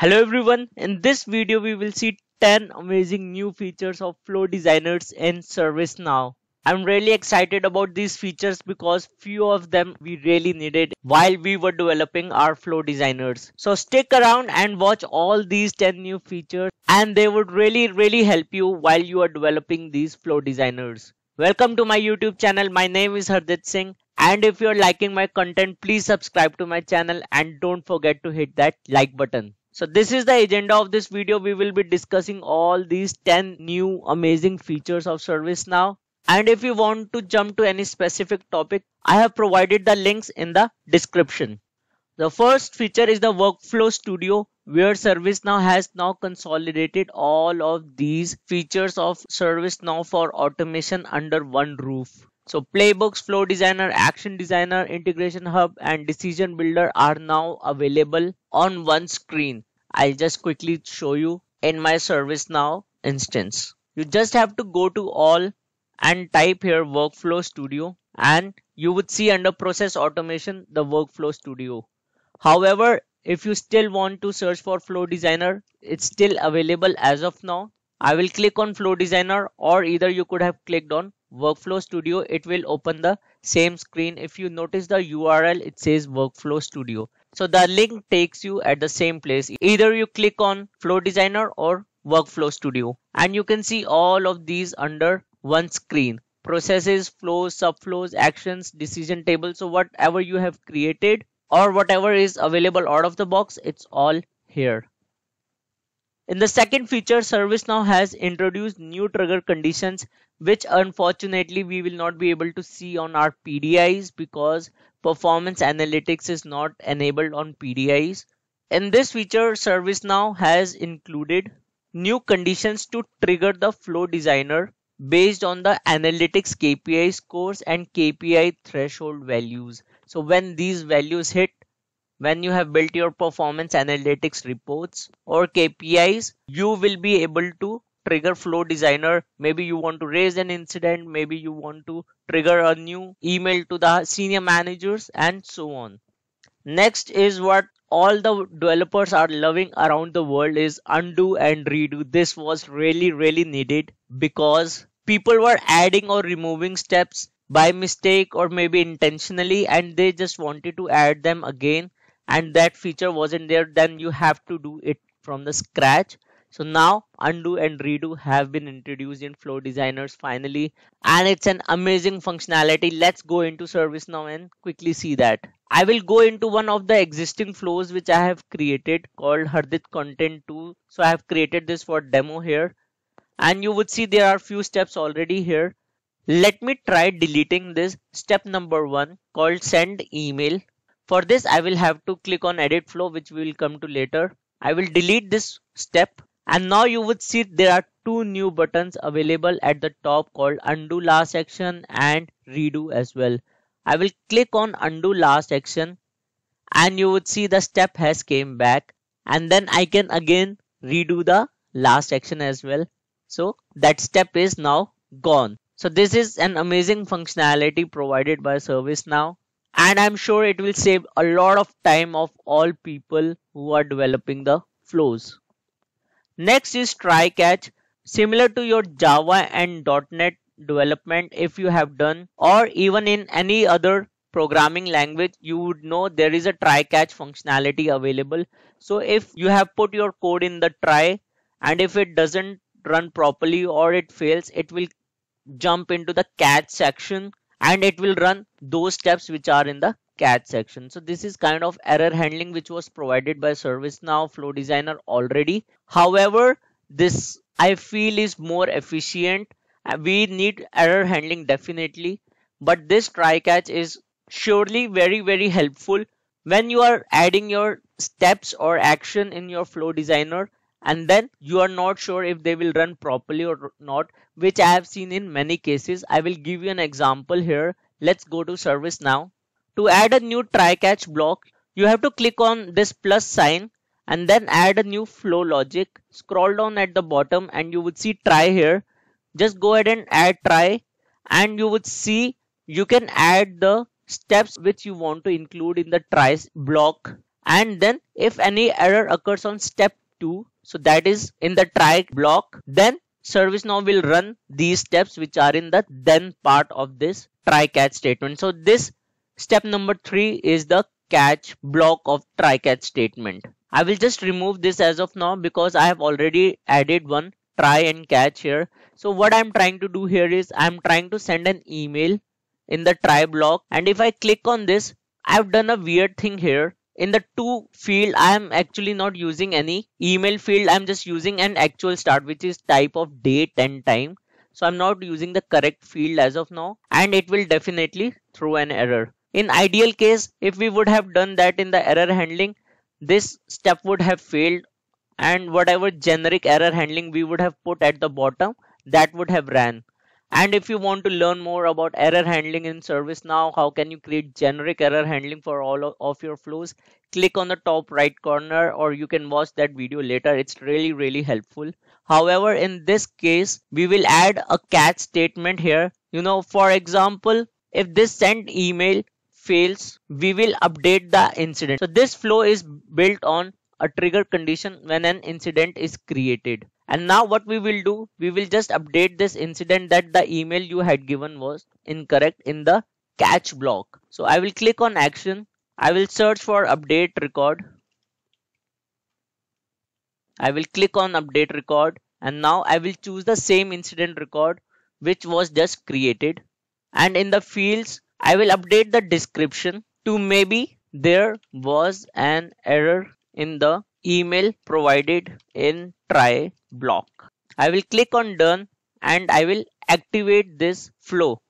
Hello everyone, in this video we will see 10 amazing new features of Flow Designers in ServiceNow. I'm really excited about these features because few of them we really needed while we were developing our Flow Designers. So stick around and watch all these 10 new features and they would really really help you while you are developing these Flow Designers. Welcome to my YouTube channel. My name is Hardit Singh and if you're liking my content, please subscribe to my channel and don't forget to hit that like button. So this is the agenda of this video. We will be discussing all these 10 new amazing features of ServiceNow. And if you want to jump to any specific topic, I have provided the links in the description. The first feature is the Workflow Studio where ServiceNow has now consolidated all of these features of ServiceNow for automation under one roof. So playbooks, flow designer, action designer, integration hub and decision builder are now available on one screen. I'll just quickly show you in my ServiceNow instance. You just have to go to all and type here workflow studio and you would see under process automation the workflow studio. However, if you still want to search for flow designer, it's still available as of now. I will click on flow designer or either you could have clicked on workflow studio it will open the same screen. If you notice the url it says workflow studio. So the link takes you at the same place. Either you click on flow designer or workflow studio and you can see all of these under one screen. Processes flows subflows actions decision table so whatever you have created or whatever is available out of the box it's all here. In the second feature, ServiceNow has introduced new trigger conditions, which unfortunately we will not be able to see on our PDIs because performance analytics is not enabled on PDIs. In this feature, ServiceNow has included new conditions to trigger the flow designer based on the analytics KPI scores and KPI threshold values. So when these values hit, when you have built your performance analytics reports or KPIs, you will be able to trigger flow designer. Maybe you want to raise an incident, maybe you want to trigger a new email to the senior managers and so on. Next is what all the developers are loving around the world is undo and redo. This was really, really needed because people were adding or removing steps by mistake or maybe intentionally and they just wanted to add them again and that feature wasn't there then you have to do it from the scratch so now undo and redo have been introduced in flow designers finally and it's an amazing functionality. Let's go into ServiceNow and quickly see that. I will go into one of the existing flows which i have created called hardit content 2 so i have created this for demo here. And you would see there are few steps already here. Let me try deleting this step number one called send email. For this, I will have to click on edit flow, which we will come to later. I will delete this step. And now you would see there are two new buttons available at the top called undo last action and redo as well. I will click on undo last action and you would see the step has came back and then I can again redo the last action as well. So that step is now gone. So this is an amazing functionality provided by ServiceNow and I'm sure it will save a lot of time of all people who are developing the flows. Next is try catch similar to your Java and .NET development if you have done or even in any other programming language you would know there is a try catch functionality available. So if you have put your code in the try and if it doesn't run properly or it fails it will jump into the catch section and it will run those steps which are in the catch section. So this is kind of error handling which was provided by ServiceNow Flow Designer already. However, this I feel is more efficient. Uh, we need error handling definitely, but this try catch is surely very very helpful when you are adding your steps or action in your Flow Designer and then you are not sure if they will run properly or not which I have seen in many cases. I will give you an example here. Let's go to ServiceNow. To add a new try catch block, you have to click on this plus sign and then add a new flow logic. Scroll down at the bottom and you would see try here. Just go ahead and add try and you would see you can add the steps which you want to include in the try block and then if any error occurs on step 2 so that is in the try block then ServiceNow will run these steps which are in the then part of this try catch statement. So this step number three is the catch block of try catch statement. I will just remove this as of now because I have already added one try and catch here. So what I'm trying to do here is I'm trying to send an email in the try block. And if I click on this I've done a weird thing here. In the to field i am actually not using any email field. I'm just using an actual start which is type of date and time. So i'm not using the correct field as of now. And it will definitely throw an error in ideal case if we would have done that in the error handling this step would have failed and whatever generic error handling we would have put at the bottom that would have ran and if you want to learn more about error handling in ServiceNow, how can you create generic error handling for all of your flows, click on the top right corner or you can watch that video later. It's really, really helpful. However, in this case, we will add a catch statement here. You know, for example, if this send email fails, we will update the incident. So this flow is built on a trigger condition when an incident is created. And now what we will do, we will just update this incident that the email you had given was incorrect in the catch block. So I will click on action. I will search for update record. I will click on update record and now I will choose the same incident record which was just created. And in the fields, I will update the description to maybe there was an error in the email provided in try block. I will click on done and I will activate this flow.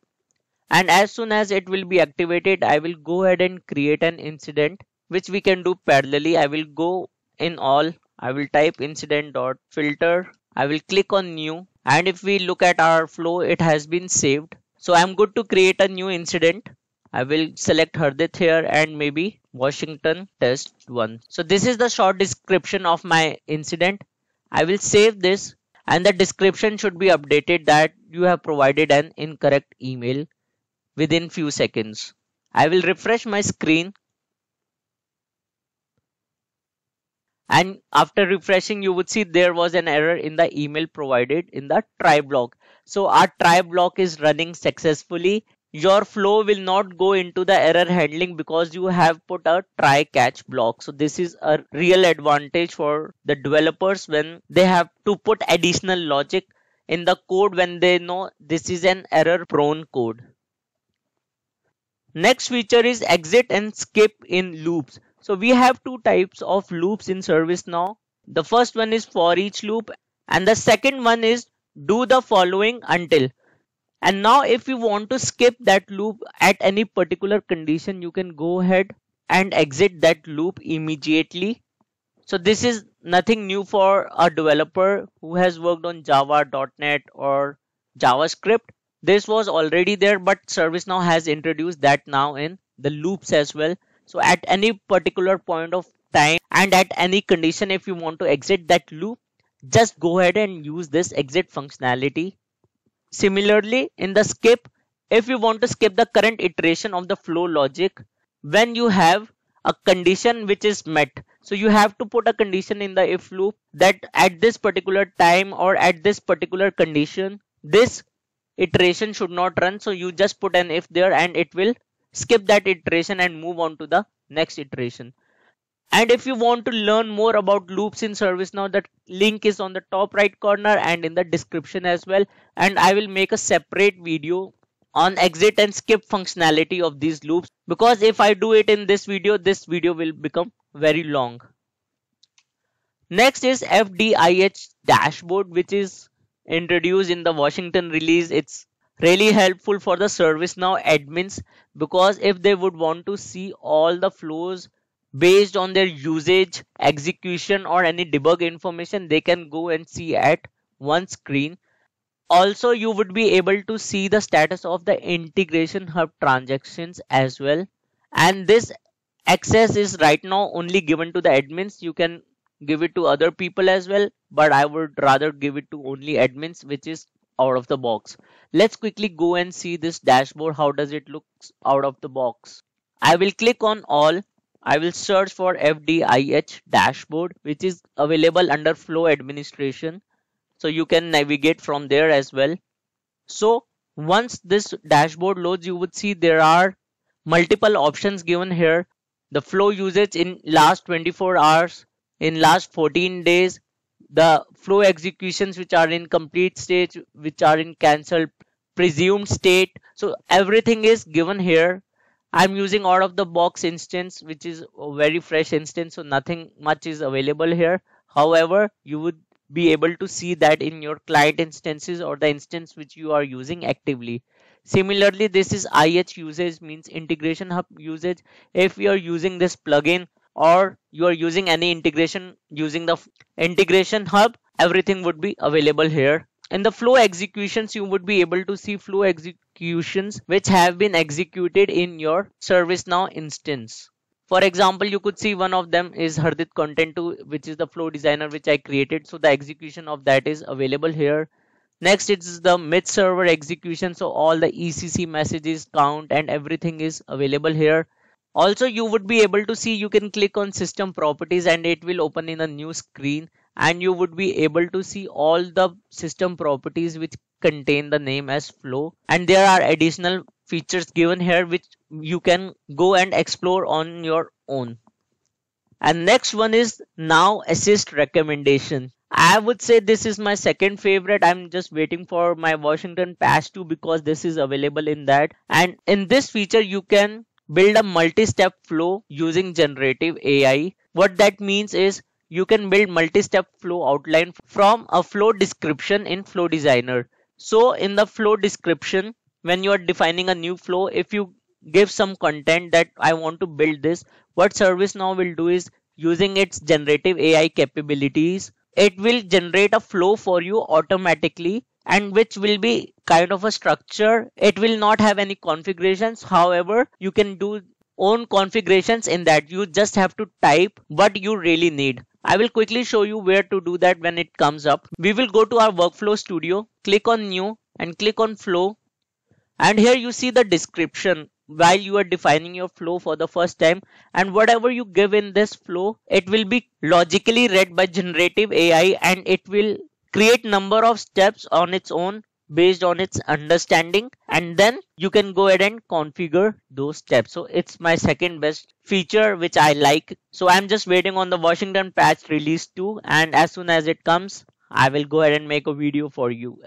And as soon as it will be activated, I will go ahead and create an incident, which we can do parallelly. I will go in all. I will type incident dot filter. I will click on new. And if we look at our flow, it has been saved. So I'm good to create a new incident. I will select Hardit here and maybe Washington test 1. So this is the short description of my incident. I will save this and the description should be updated that you have provided an incorrect email within few seconds. I will refresh my screen and after refreshing you would see there was an error in the email provided in the try block. So our try block is running successfully. Your flow will not go into the error handling because you have put a try catch block. So this is a real advantage for the developers when they have to put additional logic in the code when they know this is an error prone code. Next feature is exit and skip in loops so we have two types of loops in ServiceNow the first one is for each loop and the second one is do the following until. And now if you want to skip that loop at any particular condition you can go ahead and exit that loop immediately. So this is nothing new for a developer who has worked on java net or javascript. This was already there but ServiceNow has introduced that now in the loops as well so at any particular point of time and at any condition if you want to exit that loop just go ahead and use this exit functionality Similarly, in the skip, if you want to skip the current iteration of the flow logic, when you have a condition which is met, so you have to put a condition in the if loop that at this particular time or at this particular condition, this iteration should not run. So you just put an if there and it will skip that iteration and move on to the next iteration. And if you want to learn more about loops in ServiceNow, that link is on the top right corner and in the description as well. And I will make a separate video on exit and skip functionality of these loops because if I do it in this video, this video will become very long. Next is FDIH dashboard, which is introduced in the Washington release. It's really helpful for the ServiceNow admins because if they would want to see all the flows based on their usage, execution or any debug information they can go and see at one screen. Also, you would be able to see the status of the integration hub transactions as well. And this access is right now only given to the admins. You can give it to other people as well, but I would rather give it to only admins, which is out of the box. Let's quickly go and see this dashboard. How does it look out of the box? I will click on all I will search for FDIH dashboard, which is available under flow administration. So you can navigate from there as well. So once this dashboard loads, you would see there are multiple options given here. The flow usage in last 24 hours, in last 14 days, the flow executions which are in complete stage, which are in cancelled presumed state. So everything is given here. I'm using out of the box instance, which is a very fresh instance. So nothing much is available here. However, you would be able to see that in your client instances or the instance which you are using actively. Similarly, this is IH usage means integration hub usage. If you are using this plugin or you are using any integration using the integration hub, everything would be available here. In the flow executions, you would be able to see flow executions which have been executed in your ServiceNow instance. For example, you could see one of them is Hardit Content 2, which is the flow designer which I created. So the execution of that is available here. Next, it's the mid server execution. So all the ECC messages count and everything is available here. Also, you would be able to see you can click on system properties and it will open in a new screen and you would be able to see all the system properties which contain the name as flow and there are additional features given here which you can go and explore on your own and next one is now assist recommendation I would say this is my second favorite. I'm just waiting for my Washington pass 2 because this is available in that. And in this feature, you can build a multi-step flow using generative AI. What that means is you can build multi-step flow outline from a flow description in Flow Designer. So in the flow description, when you are defining a new flow if you give some content that I want to build this what ServiceNow will do is using its generative AI capabilities it will generate a flow for you automatically and which will be kind of a structure. It will not have any configurations. However you can do own configurations in that. You just have to type what you really need. I will quickly show you where to do that when it comes up. We will go to our workflow studio, click on new and click on flow. And here you see the description while you are defining your flow for the first time. And whatever you give in this flow it will be logically read by generative AI and it will create number of steps on its own based on its understanding and then you can go ahead and configure those steps. So it's my second best feature which i like. So i'm just waiting on the washington patch release 2 and as soon as it comes i will go ahead and make a video for you.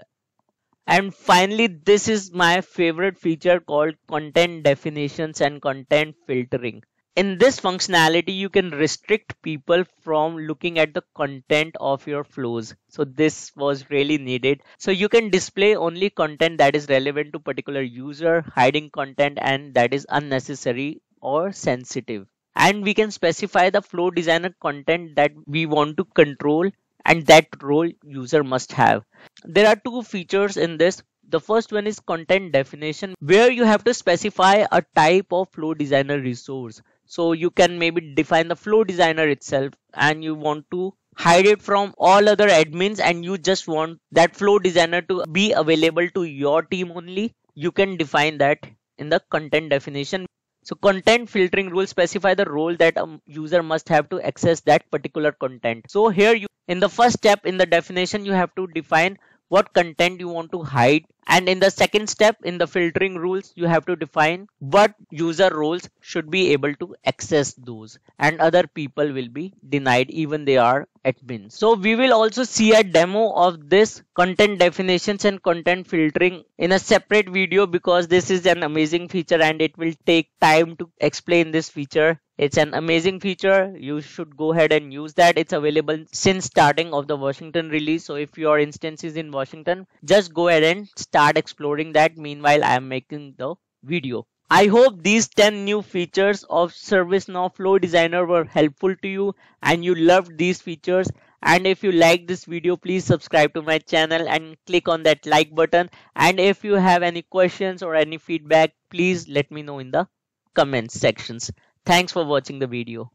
And finally, this is my favorite feature called content definitions and content filtering. In this functionality, you can restrict people from looking at the content of your flows. So this was really needed. So you can display only content that is relevant to particular user, hiding content and that is unnecessary or sensitive. And we can specify the flow designer content that we want to control and that role user must have. There are two features in this. The first one is content definition where you have to specify a type of flow designer resource. So you can maybe define the flow designer itself and you want to hide it from all other admins and you just want that flow designer to be available to your team only. You can define that in the content definition. So content filtering rules specify the role that a user must have to access that particular content. So here you in the first step in the definition you have to define what content you want to hide and in the second step in the filtering rules you have to define what user roles should be able to access those and other people will be denied even they are admins so we will also see a demo of this content definitions and content filtering in a separate video because this is an amazing feature and it will take time to explain this feature it's an amazing feature. You should go ahead and use that. It's available since starting of the Washington release. So if your instance is in Washington, just go ahead and start exploring that. Meanwhile, I am making the video. I hope these 10 new features of ServiceNow Flow Designer were helpful to you and you loved these features. And if you like this video, please subscribe to my channel and click on that like button. And if you have any questions or any feedback, please let me know in the comments sections. Thanks for watching the video.